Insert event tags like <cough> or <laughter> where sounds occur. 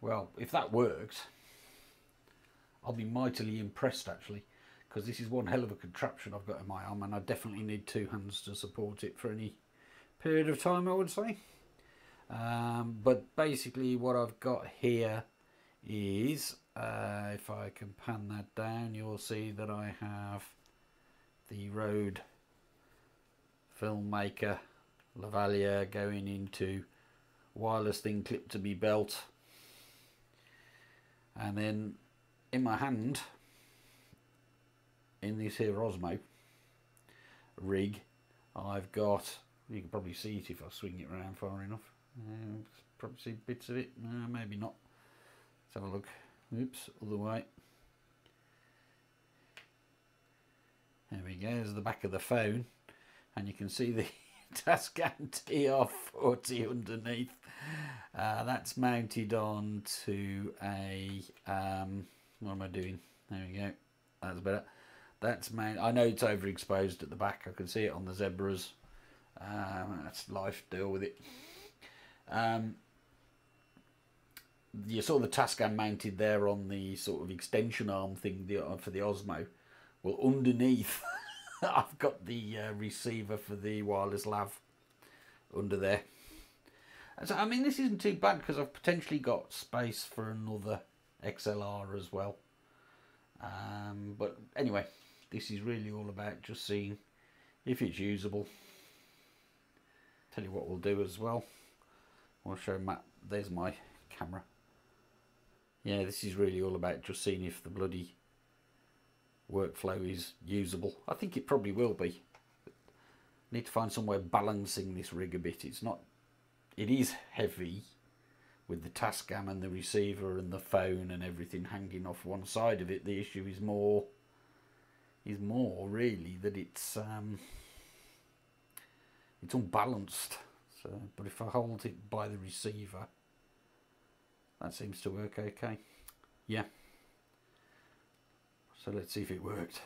Well, if that works, I'll be mightily impressed actually, because this is one hell of a contraption I've got in my arm, and I definitely need two hands to support it for any period of time, I would say. Um, but basically, what I've got here is, uh, if I can pan that down, you'll see that I have the Rode Filmmaker Lavalier going into wireless thing clipped to be belt and then in my hand in this here Osmo rig I've got you can probably see it if I swing it around far enough. Uh, probably see bits of it. Uh, maybe not. Let's have a look. Oops other way. There we go. There's the back of the phone. And you can see the <laughs> Tascam DR-40 underneath. Uh, that's mounted on to a, um, what am I doing? There we go. That's better. That's mount. I know it's overexposed at the back. I can see it on the zebras. Um, that's life. Deal with it. Um, you saw the Tascam mounted there on the sort of extension arm thing uh, for the Osmo. Well, underneath <laughs> I've got the uh, receiver for the wireless lav under there. So, I mean, this isn't too bad because I've potentially got space for another XLR as well. Um, but anyway, this is really all about just seeing if it's usable. Tell you what we'll do as well. I'll show Matt. There's my camera. Yeah, this is really all about just seeing if the bloody workflow is usable. I think it probably will be. Need to find somewhere balancing this rig a bit. It's not, it is heavy with the Tascam and the receiver and the phone and everything hanging off one side of it. The issue is more, is more really that it's, um, it's unbalanced. So, but if I hold it by the receiver, that seems to work okay. Yeah. So let's see if it worked.